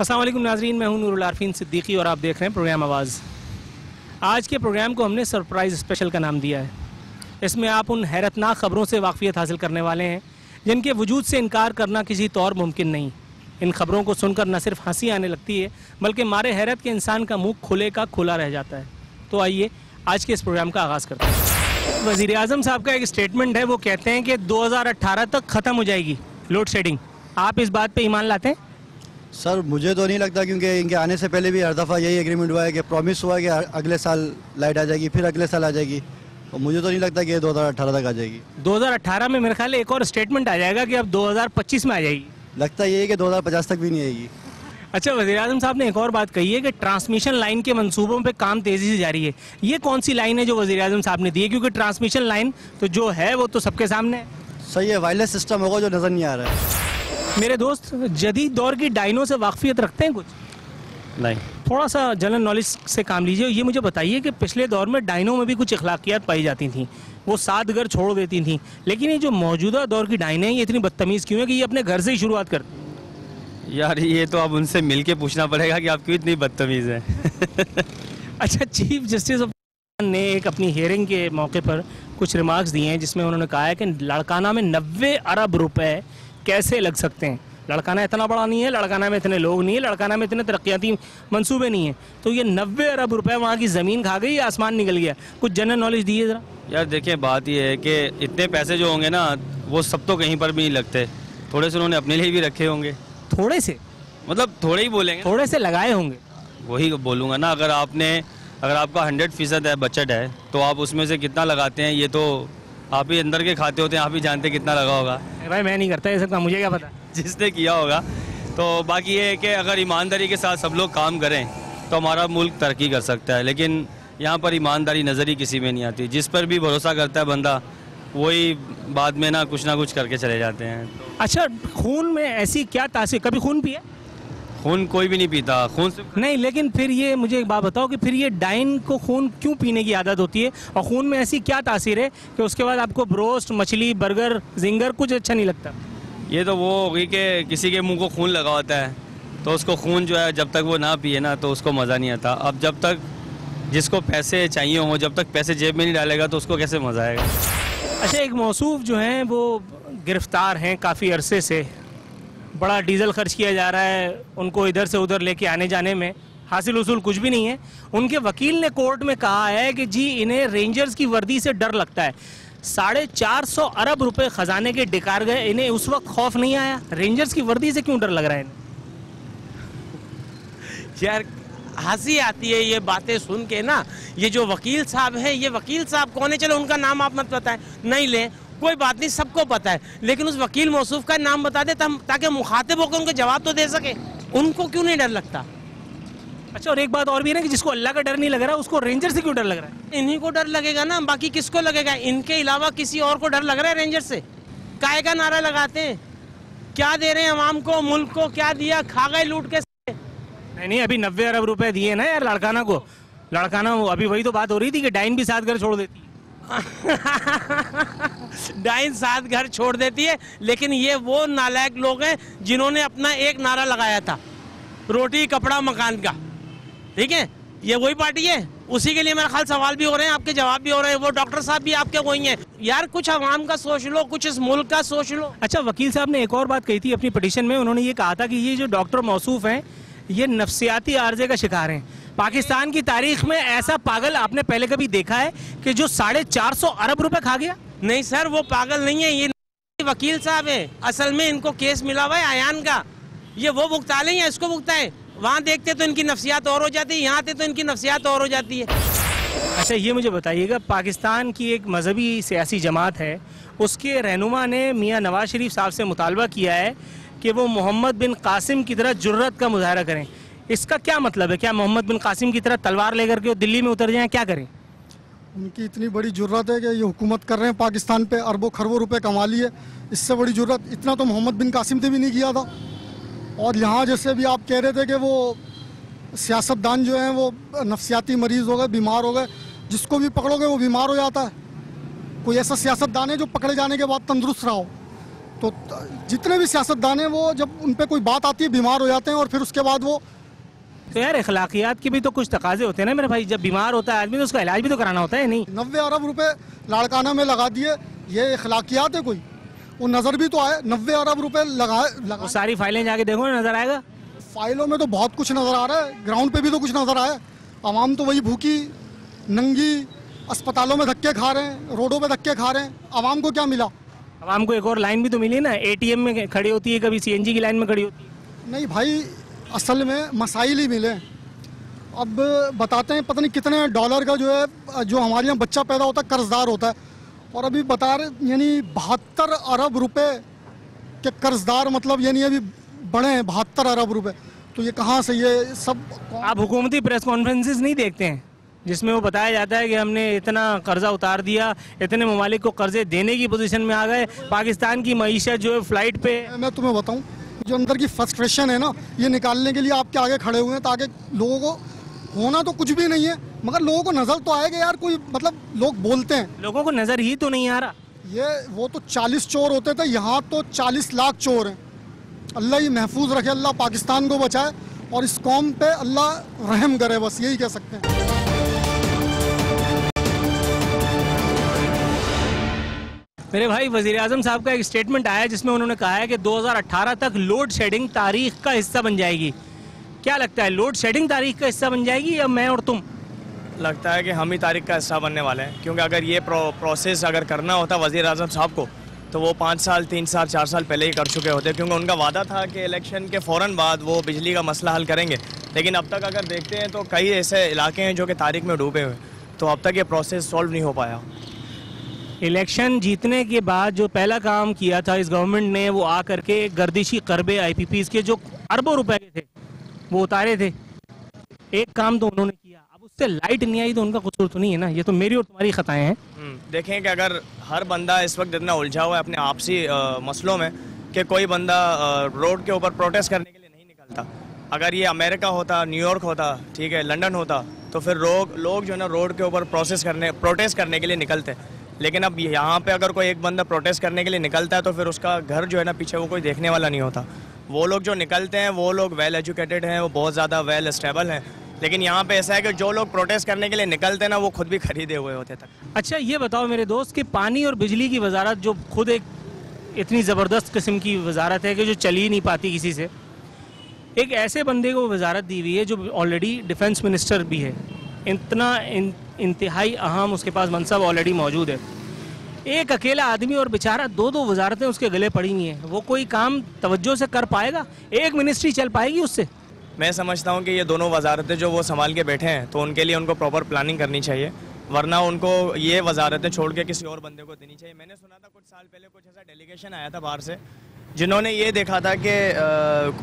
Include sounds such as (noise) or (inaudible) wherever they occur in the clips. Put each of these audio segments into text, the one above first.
असलम नाजरीन, मैं हूँ नूरुल आरफीन सिद्दीकी और आप देख रहे हैं प्रोग्राम आवाज़। आज के प्रोग्राम को हमने सरप्राइज़ स्पेशल का नाम दिया है। इसमें आप उन हैरतनाक ख़बरों से वाकफियत हासिल करने वाले हैं, जिनके वजूद से इनकार करना किसी तौर मुमकिन नहीं। इन खबरों को सुनकर न सिर्फ़ हँसी आने लगती है, बल्कि मारे हैरत के इंसान का मुँह खुले का खुला रह जाता है। तो आइए, आज के इस प्रोग्राम का आगाज़ करते हैं। वज़ी अजम साहब का एक स्टेटमेंट है, वो कहते हैं कि 2018 तक ख़त्म हो जाएगी लोड शेडिंग। आप इस बात पे ईमान लाते हैं? सर मुझे तो नहीं लगता क्योंकि इनके आने से पहले भी हर दफ़ा यही एग्रीमेंट हुआ है कि प्रॉमिस हुआ है कि अगले साल लाइट आ जाएगी फिर अगले साल आ जाएगी। और मुझे तो नहीं लगता कि ये 2018 तक आ जाएगी। 2018 में मेरे ख्याल एक और स्टेटमेंट आ जाएगा कि अब 2025 में आ जाएगी। लगता यही है कि 2050 तक भी नहीं आएगी। अच्छा वजी अजम साहब ने एक और बात कही है कि ट्रांसमिशन लाइन के मंसूबों पे काम तेज़ी से जारी है। ये कौन सी लाइन है जो वजी अजम साहब ने दी है? क्योंकि ट्रांसमिशन लाइन तो जो है वो तो सबके सामने सही है वायरलेस सिस्टम होगा जो नज़र नहीं आ रहा है। मेरे दोस्त जदीद दौर की डायनों से वाकफियत रखते हैं कुछ? नहीं। थोड़ा सा जनरल नॉलेज से काम लीजिए ये मुझे बताइए कि पिछले दौर में डायनों में भी कुछ अखलाकियात पाई जाती थी। वो सात घर छोड़ देती थी। लेकिन ये जो मौजूदा दौर की डायनें हैं ये इतनी बदतमीज़ क्यों है कि ये अपने घर से ही शुरुआत करती हैं? (laughs) यार ये तो अब उनसे मिल के पूछना पड़ेगा कि आप क्यों इतनी बदतमीज़ हैं? (laughs) अच्छा चीफ जस्टिस ऑफ़ ने एक अपनी हियरिंग के मौके पर कुछ रिमार्क्स दिए हैं जिसमें उन्होंने कहा है कि लड़काना में नब्बे अरब रुपए कैसे लग सकते हैं? लड़काना इतना बड़ा नहीं है लड़काना में इतने लोग नहीं है लड़काना में इतने तरक्याती मंसूबे नहीं हैं। तो ये नब्बे अरब रुपए वहाँ की ज़मीन खा गई आसमान निकल गया? कुछ जनरल नॉलेज दिए ज़रा। यार देखिए बात ये है कि इतने पैसे जो होंगे ना वो सब तो कहीं पर भी नहीं लगते। थोड़े से उन्होंने अपने लिए भी रखे होंगे। थोड़े से? मतलब थोड़े ही बोलेंगे। थोड़े से लगाए होंगे? वही बोलूँगा ना अगर आपने अगर आपका हंड्रेड फ़ीसद है बजट है तो आप उसमें से कितना लगाते हैं ये तो आप ही अंदर के खाते होते हैं आप ही जानते कितना लगा होगा। भाई मैं नहीं करता ये सब मुझे क्या पता? जिसने किया होगा। तो बाकी ये है कि अगर ईमानदारी के साथ सब लोग काम करें तो हमारा मुल्क तरक्की कर सकता है। लेकिन यहाँ पर ईमानदारी नज़र ही किसी में नहीं आती। जिस पर भी भरोसा करता है बंदा वही बाद में ना कुछ ना कुछ करके चले जाते हैं। अच्छा खून में ऐसी क्या तासीर? कभी खून पिया? खून कोई भी नहीं पीता खून से नहीं लेकिन फिर ये मुझे एक बात बताओ कि फिर ये डाइन को खून क्यों पीने की आदत होती है? और खून में ऐसी क्या तासीर है कि उसके बाद आपको ब्रोस्ट मछली बर्गर जिंगर कुछ अच्छा नहीं लगता? ये तो वो होगी कि किसी के मुँह को खून लगा होता है तो उसको खून जो है जब तक वो ना पिए ना तो उसको मज़ा नहीं आता। अब जब तक जिसको पैसे चाहिए हों जब तक पैसे जेब में नहीं डालेगा तो उसको कैसे मज़ा आएगा? अच्छा एक मौसूफ जो हैं वो गिरफ़्तार हैं काफ़ी अरसे से। बड़ा डीजल खर्च किया जा रहा है उनको इधर से उधर लेके आने जाने में। हासिल उसूल कुछ भी नहीं है। उनके वकील ने कोर्ट में कहा है कि जी, इन्हें रेंजर्स की वर्दी से डर लगता है। साढ़े चार सौ अरब रुपए खजाने के डिकार गए, इन्हें उस वक्त खौफ नहीं आया? रेंजर्स की वर्दी से क्यों डर लग रहा है यार, हँसी आती है ये बातें सुन के ना। ये जो वकील साहब हैं, ये वकील साहब कौन है? चलो, उनका नाम आप मत बताएँ। नहीं लें। कोई बात नहीं सबको पता है। लेकिन उस वकील मौसूफ का नाम बता दे ताकि मुखातिब होकर उनको जवाब तो दे सके। उनको क्यों नहीं डर लगता? अच्छा और एक बात और भी है ना कि जिसको अल्लाह का डर नहीं लग रहा उसको रेंजर से क्यों डर लग रहा है? इन्हीं को डर लगेगा ना बाकी किसको लगेगा? इनके अलावा किसी और को डर लग रहा है रेंजर से? काय का नारा लगाते हैं? क्या दे रहे हैं अवाम को मुल्क को क्या दिया? खा गए लूट के नहीं नहीं अभी नब्बे अरब रुपए दिए ना यार लड़काना को। लड़काना वो अभी वही तो बात हो रही थी कि डाइन भी साथ घर छोड़ देती है। (laughs) डाइन सात घर छोड़ देती है, लेकिन ये वो नालायक लोग हैं जिन्होंने अपना एक नारा लगाया था, रोटी, कपड़ा, मकान का। ठीक है? ये वही पार्टी है? उसी के लिए मेरा ख्याल सवाल भी हो रहे हैं, आपके जवाब भी हो रहे हैं, वो डॉक्टर साहब भी आपके वही हैं। यार, कुछ आवाम का सोच लो, कुछ इस मुल्क का सोच लो। अच्छा वकील साहब ने एक और बात कही थी अपनी पटिशन में, उन्होंने ये कहा था कि ये जो डॉक्टर मौसूफ हैं, ये नफसियाती आर्जे का शिकार हैं। पाकिस्तान की तारीख में ऐसा पागल आपने पहले कभी देखा है कि जो साढ़े चार सौ अरब रुपए खा गया? नहीं सर वो पागल नहीं है ये वकील साहब है। असल में इनको केस मिला हुआ है आयान का। ये वो भुगता लें या इसको भुगताएँ वहाँ देखते तो इनकी नफसियात और हो जाती है यहाँ आते तो इनकी नफसियात और हो जाती है। अच्छा ये मुझे बताइएगा पाकिस्तान की एक मजहबी सियासी जमात है उसके रहनुमा ने मियाँ नवाज़ शरीफ साहब से मुतालबा किया है कि वो मोहम्मद बिन कासिम की तरह जुर्रत का मुजाहरा करें। इसका क्या मतलब है? क्या मोहम्मद बिन कासिम की तरह तलवार लेकर के दिल्ली में उतर जाएँ, क्या करें? उनकी इतनी बड़ी ज़रूरत है कि ये हुकूमत कर रहे हैं, पाकिस्तान पे अरबों खरबों रुपए कमा लिए। इससे बड़ी ज़रूरत इतना तो मोहम्मद बिन कासिम से भी नहीं किया था। और यहाँ जैसे भी आप कह रहे थे कि वो सियासतदान जो हैं, वो नफसियाती मरीज़ हो गए, बीमार हो गए, जिसको भी पकड़ोगे वो बीमार हो जाता है। कोई ऐसा सियासतदान है जो पकड़े जाने के बाद तंदुरुस्त रहा हो? तो जितने भी सियासतदान हैं, वो जब उन पर कोई बात आती है, बीमार हो जाते हैं और फिर उसके बाद वो तो यार अखलाकियात के भी तो कुछ तकाजे होते हैं ना मेरे भाई। जब बीमार होता है आदमी तो उसका इलाज भी तो कराना होता है नहीं? नब्बे अरब रुपए लाड़काना में लगा दिए। ये अखलाकियात है कोई? वो नज़र भी तो आए नब्बे अरब रुपए लगाए लगा। सारी फाइलें जाके देखो ना नज़र आएगा? फाइलों में तो बहुत कुछ नज़र आ रहा है ग्राउंड पे भी तो कुछ नज़र आया। आवाम तो वही भूखी नंगी अस्पतालों में धक्के खा रहे हैं रोडों पे धक्के खा रहे हैं। आवाम को क्या मिला? आवाम को एक और लाइन भी तो मिली ना एटीएम में खड़ी होती है कभी सीएनजी की लाइन में खड़ी होती है। नहीं भाई असल में मसाइल ही मिले। अब बताते हैं पता नहीं कितने डॉलर का जो है जो हमारे यहाँ बच्चा पैदा होता है कर्जदार होता है। और अभी बता रहे यानी बहत्तर अरब रुपए के कर्जदार मतलब यानी अभी बड़े हैं बहत्तर अरब रुपए। तो ये कहाँ से ये सब आप हुकूमती प्रेस कॉन्फ्रेंसेस नहीं देखते हैं जिसमें वो बताया जाता है कि हमने इतना कर्जा उतार दिया इतने ममालिक को कर्जे देने की पोजीशन में आ गए पाकिस्तान की मीशत जो है फ़्लाइट पे मैं तुम्हें बताऊँ जो अंदर की फ्रस्ट्रेशन है ना ये निकालने के लिए आपके आगे खड़े हुए हैं ताकि लोगों को होना तो कुछ भी नहीं है मगर लोगों को नज़र तो आएगा यार कोई मतलब लोग बोलते हैं। लोगों को नज़र ही तो नहीं आ रहा। ये वो तो चालीस चोर होते थे यहाँ तो चालीस लाख चोर हैं। अल्लाह ही महफूज रखे अल्लाह पाकिस्तान को बचाए और इस कौम पे अल्लाह रहम करे बस यही कह सकते हैं। मेरे भाई वज़ीर आज़म साहब का एक स्टेटमेंट आया जिसमें उन्होंने कहा है कि 2018 तक लोड शेडिंग तारीख का हिस्सा बन जाएगी। क्या लगता है लोड शेडिंग तारीख का हिस्सा बन जाएगी या मैं और तुम? लगता है कि हम ही तारीख का हिस्सा बनने वाले हैं क्योंकि अगर ये प्रो, प्रोसेस अगर करना होता वज़ी अजम साहब को तो वो पाँच साल तीन साल चार साल पहले ही कर चुके होते क्योंकि उनका वादा था कि इलेक्शन के फ़ौर बाद वो बिजली का मसला हल करेंगे। लेकिन अब तक अगर देखते हैं तो कई ऐसे इलाके हैं जो कि तारीख में डूबे हुए तो अब तक ये प्रोसेस सॉल्व नहीं हो पाया। इलेक्शन जीतने के बाद जो पहला काम किया था इस गवर्नमेंट ने वो आ करके गर्दिशी करबे आईपीपीज के जो अरबों रुपए के थे वो उतारे थे। एक काम तो उन्होंने किया। अब उससे लाइट नहीं आई तो उनका कसूर तो नहीं है ना। ये तो मेरी और तुम्हारी खताएँ हैं। हम्म, देखें कि अगर हर बंदा इस वक्त इतना उलझा हुआ है अपने आपसी मसलों में कि कोई बंदा रोड के ऊपर प्रोटेस्ट करने के लिए नहीं निकलता। अगर ये अमेरिका होता न्यूयॉर्क होता ठीक है लंदन होता तो फिर लोग लोग जो है ना रोड के ऊपर प्रोसेस करने प्रोटेस्ट करने के लिए निकलते। लेकिन अब यहाँ पे अगर कोई एक बंदा प्रोटेस्ट करने के लिए निकलता है तो फिर उसका घर जो है ना पीछे वो कोई देखने वाला नहीं होता। वो लोग जो निकलते हैं, वो लोग वेल एजुकेटेड हैं, वो बहुत ज़्यादा वेल स्टेबल हैं। लेकिन यहाँ पे ऐसा है कि जो लोग प्रोटेस्ट करने के लिए निकलते हैं ना, वो खुद भी खरीदे हुए होते तक अच्छा ये बताओ मेरे दोस्त कि पानी और बिजली की वजारत जो खुद एक इतनी ज़बरदस्त किस्म की वजारत है कि जो चली नहीं पाती किसी से। एक ऐसे बंदे को वजारत दी हुई है जो ऑलरेडी डिफेंस मिनिस्टर भी है। इतना इंतहाई अहम उसके पास मनसब ऑलरेडी मौजूद है। एक अकेला आदमी और बेचारा दो दो वजारतें उसके गले पड़ी हुई हैं। वो कोई काम तवज्जो से कर पाएगा? एक मिनिस्ट्री चल पाएगी उससे? मैं समझता हूँ कि ये दोनों वजारतें जो वो संभाल के बैठे हैं तो उनके लिए उनको प्रॉपर प्लानिंग करनी चाहिए। वरना उनको ये वजारतें छोड़ के किसी और बंदे को देनी चाहिए। मैंने सुना था कुछ साल पहले कुछ ऐसा डेलीगेशन आया था बाहर से जिन्होंने ये देखा था कि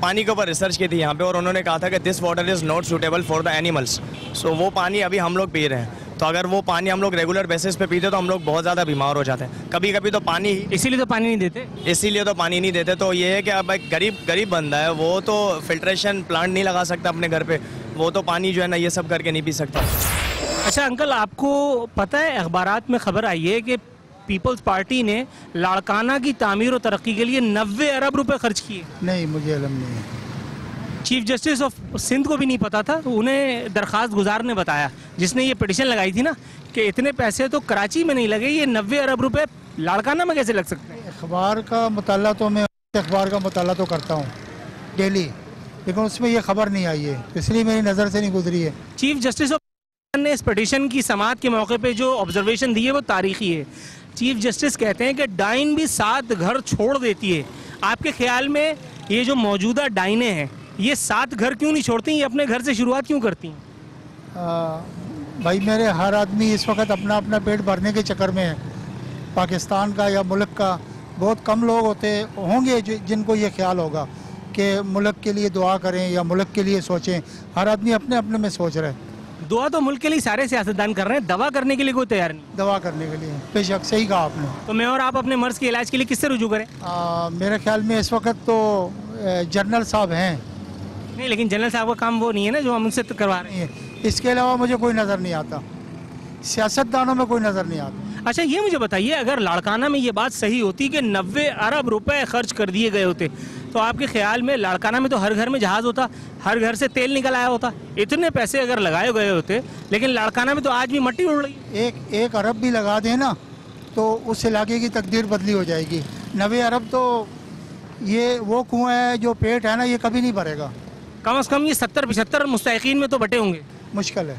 पानी के ऊपर रिसर्च की थी यहाँ पे और उन्होंने कहा था कि this water is not suitable for the animals so वो पानी अभी हम लोग पी रहे हैं। तो अगर वो पानी हम लोग रेगुलर बेसिस पे पीते तो हम लोग बहुत ज़्यादा बीमार हो जाते हैं। कभी कभी तो पानी ही इसीलिए तो पानी नहीं देते? इसीलिए तो पानी नहीं देते। तो ये है कि अब एक गरीब गरीब बंदा है वो तो फिल्ट्रेशन प्लांट नहीं लगा सकता अपने घर पर वो तो पानी जो है ना ये सब करके नहीं पी सकता। अच्छा अंकल आपको पता है अखबार में खबर आई है कि पीपल्स पार्टी ने लाड़काना की तामीर और तरक्की के लिए नब्बे अरब रुपए खर्च किए। नहीं मुझे इलम नहीं है। चीफ जस्टिस ऑफ़ सिंध को भी नहीं पता था उन्हें दरखास्त गुजार ने बताया जिसने ये पिटिशन लगाई थी ना कि इतने पैसे तो कराची में नहीं लगे ये नब्बे अरब रुपए लाड़काना में कैसे लग सकते हैं? अखबार का मताला तो मैं अखबार का मताला तो करता हूँ डेली लेकिन उसमें ये खबर नहीं आई है इसलिए मेरी नज़र से नहीं गुजरी है। चीफ जस्टिस ऑफ़ ने इस पिटिशन की समात के मौके पे जो ऑब्जर्वेशन दी है वो तारीखी है। चीफ जस्टिस कहते हैं कि डाइन भी सात घर छोड़ देती है। आपके ख्याल में ये जो मौजूदा डाइने हैं, ये सात घर क्यों नहीं छोड़ती? ये अपने घर से शुरुआत क्यों करती हैं? भाई, मेरे हर आदमी इस वक्त अपना अपना पेट भरने के चक्कर में है। पाकिस्तान का या मुल्क का बहुत कम लोग होते होंगे जिनको ये ख्याल होगा कि मुल्क के लिए दुआ करें या मुल्क के लिए सोचें। हर आदमी अपने अपने में सोच रहे है। दुआ तो मुल्क के लिए सारे सियासतदान कर रहे हैं। दवा करने के लिए कोई तैयार नहीं। दवा करने के लिए। बेशक सही कहा आपने। तो मैं और आप अपने मर्ज के इलाज के लिए किससे रुजू करें? आ, मेरे ख्याल में इस वक्त तो जनरल साहब हैं। नहीं लेकिन जनरल साहब का काम वो नहीं है ना जो हम उनसे करवा रहे हैं। इसके अलावा मुझे कोई नज़र नहीं आता। सियासतदानों में कोई नज़र नहीं आता। अच्छा ये मुझे बताइए अगर लाड़काना में ये बात सही होती कि नब्बे अरब रुपए खर्च कर दिए गए होते तो आपके ख्याल में लाड़काना में तो हर घर में जहाज़ होता हर घर से तेल निकल आया होता। इतने पैसे अगर लगाए गए होते लेकिन लाड़काना में तो आज भी मट्टी उड़ रही एक एक अरब भी लगा दें ना तो उस इलाके की तकदीर बदली हो जाएगी। नबे अरब तो ये वो कुआँ है जो पेट है ना ये कभी नहीं भरेगा। कम अज़ कम ये सत्तर पचहत्तर मुस्तकिन में तो बटे होंगे। मुश्किल है।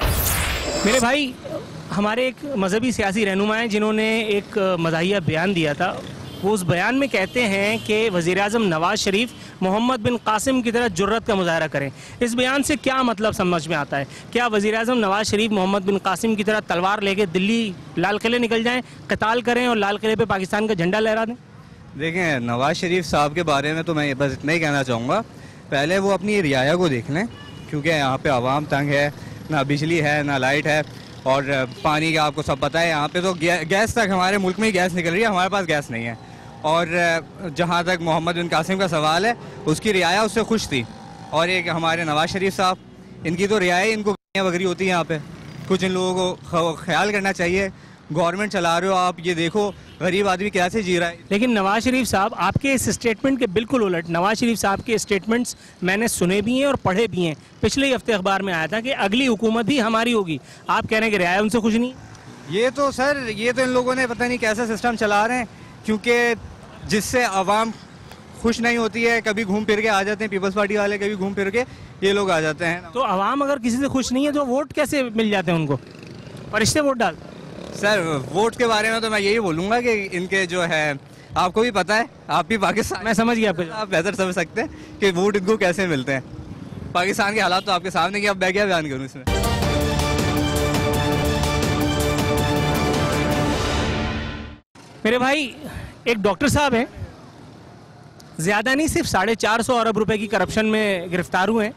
मेरे भाई हमारे एक मजहबी सियासी रहनुमा हैं जिन्होंने एक मजाहिया बयान दिया था। वो उस बयान में कहते हैं कि वज़ी अजम नवाज़ शरीफ मोहम्मद बिन कासिम की तरह जुर्रत का मुजाहरा करें। इस बयान से क्या मतलब समझ में आता है? क्या वज़ी अजम नवाज़ शरीफ मोहम्मद बिन कासिम की तरह तलवार लेके दिल्ली लाल किले निकल जाएँ, कताल करें और लाल किले पे पाकिस्तान का झंडा लहरा दें? देखें, नवाज़ शरीफ साहब के बारे में तो मैं बस इतना ही कहना चाहूँगा। पहले वो अपनी रियाया को देख लें, क्योंकि यहाँ पे आवाम तंग है, ना बिजली है, ना लाइट है, और पानी का आपको सब पता है, यहाँ पे तो गैस तक हमारे मुल्क में ही गैस निकल रही है, हमारे पास गैस नहीं है। और जहाँ तक मोहम्मद बिन कासिम का सवाल है उसकी रियाया उससे खुश थी। और एक हमारे नवाज़ शरीफ साहब इनकी तो रियाया इनको बकरी होती है यहाँ पे। कुछ इन लोगों को ख्याल करना चाहिए गवर्नमेंट चला रहे हो आप ये देखो गरीब आदमी कैसे जी रहा है। लेकिन नवाज़ शरीफ साहब आपके इस स्टेटमेंट के बिल्कुल उलट। नवाज़ शरीफ साहब के स्टेटमेंट्स मैंने सुने भी हैं और पढ़े भी हैं। पिछले ही हफ़्ते अखबार में आया था कि अगली हुकूमत भी हमारी होगी। आप कह रहे हैं कि रियाया उनसे खुश नहीं? ये तो सर ये तो इन लोगों ने पता नहीं कैसा सिस्टम चला रहे हैं क्योंकि जिससे आवाम खुश नहीं होती है कभी घूम फिर के आ जाते हैं पीपल्स पार्टी वाले कभी घूम फिर के ये लोग आ जाते हैं। तो आवाम अगर किसी से खुश नहीं है तो वोट कैसे मिल जाते हैं उनको? फरिश्ते वोट डाल। सर वोट के बारे में तो मैं यही बोलूँगा कि इनके जो है आपको भी पता है आप भी पाकिस्तान मैं समझ गया आपको आप बेहतर समझ सकते हैं कि वोट इनको कैसे मिलते हैं। पाकिस्तान के हालात तो आपके सामने कि अब मैं क्या बयान करूँ इसमें? मेरे भाई एक डॉक्टर साहब हैं। ज़्यादा नहीं सिर्फ़ साढ़े चार सौ अरब रुपए की करप्शन में गिरफ़्तार हुए हैं।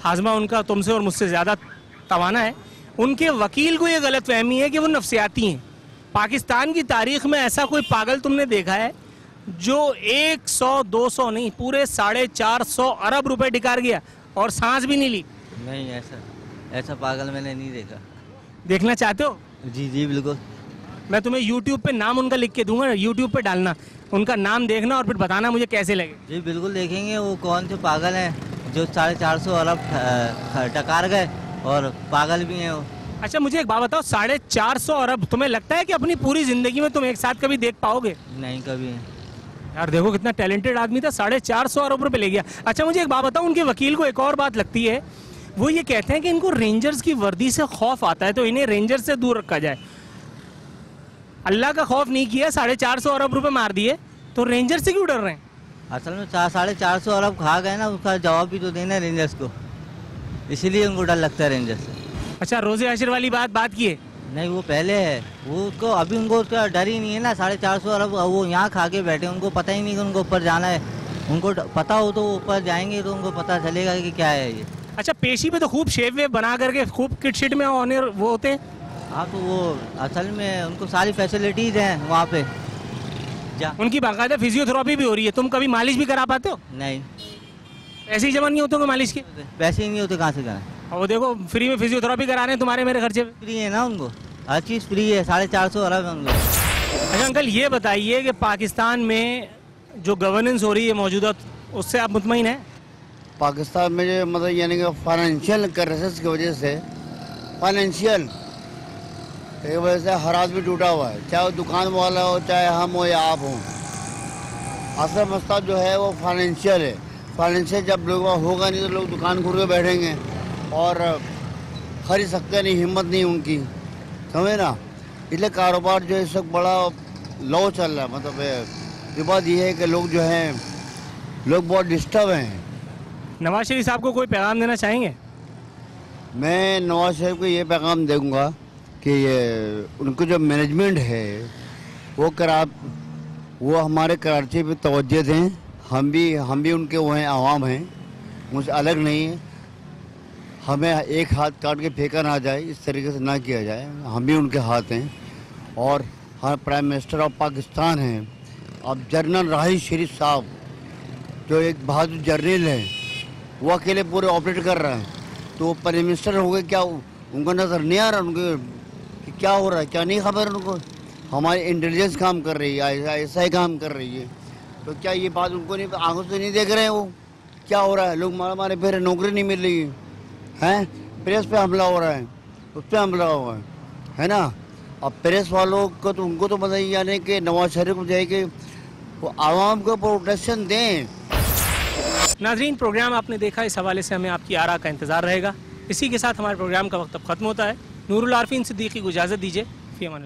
हाजमा उनका तुमसे और मुझसे ज़्यादा तवाना है। उनके वकील को ये गलत फहमी है कि वो नफसियाती हैं। पाकिस्तान की तारीख में ऐसा कोई पागल तुमने देखा है जो एक सौ दो सौ नहीं पूरे साढ़े चार सौ अरब रुपए डिकार गया और सांस भी नहीं ली? नहीं ऐसा ऐसा पागल मैंने नहीं देखा। देखना चाहते हो? जी जी बिल्कुल। मैं तुम्हें यूट्यूब पे नाम उनका लिख के दूँगा यूट्यूब पे डालना उनका नाम देखना और फिर बताना मुझे कैसे लगे। जी बिल्कुल देखेंगे वो कौन से पागल हैं जो साढ़े चार सौ अरब टकार गए और पागल भी हैं वो। अच्छा मुझे एक बात बताओ साढ़े चार सौ अरब तुम्हें लगता है कि अपनी पूरी ज़िंदगी में तुम एक साथ कभी देख पाओगे? नहीं कभी यार देखो कितना टैलेंटेड आदमी था साढ़े चार सौ अरब रुपए ले गया। अच्छा मुझे एक बात बताओ उनके वकील को एक और बात लगती है। वो ये कहते हैं कि इनको रेंजर्स की वर्दी से खौफ आता है तो इन्हें रेंजर्स से दूर रखा जाए। अल्लाह का खौफ नहीं किया साढ़े चार सौ अरब रुपए मार दिए। तो रेंजर से क्यों डर रहे हैं? असल में चार साढ़े चार सौ अरब खा गए ना उसका जवाब भी तो देना है रेंजर्स को। इसीलिए उनको डर लगता है रेंजर से। अच्छा रोज़े अशर वाली बात बात की है? नहीं वो पहले है। वो उसको अभी उनको उसका डर ही नहीं है ना साढ़े चार सौ अरब वो यहाँ खा के बैठे उनको पता ही नहीं कि उनको ऊपर जाना है। उनको पता हो तो ऊपर जाएँगे तो उनको पता चलेगा कि क्या है ये। अच्छा पेशी पे तो खूब शेप वेप बना करके खूब किट शिट में ऑनर वो होते हैं। हाँ तो वो असल में उनको सारी फैसिलिटीज़ हैं वहाँ पे। जा। उनकी बाकायदा फिजियोथेरापी भी हो रही है। तुम कभी मालिश भी करा पाते हो? नहीं। ऐसे ही जमा नहीं होते मालिश के? पैसे ही नहीं होते कहाँ से कराएँ वो देखो फ्री में फिजियोथेरापी करा रहे हैं तुम्हारे मेरे खर्चे फ्री है ना उनको? हर चीज़ फ्री है साढ़े चार सौ अरब है उनको। अच्छा अंकल ये बताइए कि पाकिस्तान में जो गवर्नेंस हो रही है मौजूदा उससे आप मुतमिन हैं? पाकिस्तान में जो मतलब यानी कि फाइनेंशियल क्राइसिस की वजह से फाइनेंशियल की वजह से हर आदमी टूटा हुआ है। चाहे वो दुकान वाला हो चाहे हम हो या आप हों। असल मसला जो है वो फाइनेंशियल है। फाइनेंशियल जब लोग होगा नहीं तो लोग दुकान खोल के बैठेंगे और खरीद सकते नहीं हिम्मत नहीं उनकी। समझे ना? इसलिए कारोबार जो है इस वक्त बड़ा लो चल रहा है। मतलब बात ये है कि लोग जो हैं लोग बहुत डिस्टर्ब हैं। नवाज़ शरीफ साहब को कोई पैगाम देना चाहेंगे? मैं नवाज़ शरीफ को ये पैगाम दूँगा कि ये उनको जो मैनेजमेंट है, वो करा, वो हमारे कराची पे तोज्जे दें। हम भी हम भी उनके वो हैं आवाम हैं। मुझसे अलग नहीं है। हमें एक हाथ काट के फेंका ना जाए, इस तरीके से ना किया जाए। हम भी उनके हाथ हैं। और हमारे प्राइम मिनिस्टर ऑफ़ पाकिस्तान हैं। अब जनरल राही शरीफ साहब, जो एक बहादुर जर्नल हैं, वो अकेले पूरे ऑपरेट कर रहे हैं। तो वो प्राइम मिनिस्टर हो गए, क्या उनको नज़र नहीं आ रहा उनको कि क्या हो रहा है? क्या नहीं खबर उनको? हमारी इंटेलिजेंस काम कर रही है ऐसा ही काम कर रही है। तो क्या ये बात उनको नहीं, आँखों से नहीं देख रहे हैं वो? क्या हो रहा है? लोग मारे मारे, फिर नौकरी नहीं मिल रही है। प्रेस पे हमला हो रहा है। उस पर हमला हुआ है। है ना? अब प्रेस वालों को तो उनको तो पता ही जाने कि नवाज़ शरीफ को जाए वो आवाम को प्रोटेक्शन दें। नाजरीन प्रोग्राम आपने देखा, इस हवाले से हमें आपकी आरा का इंतज़ार रहेगा। इसी के साथ हमारे प्रोग्राम का वक्त अब ख़त्म होता है। नूरुल आरफीन सिद्दीकी को इजाज़त दीजिए फ़ी अमान